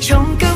雄哥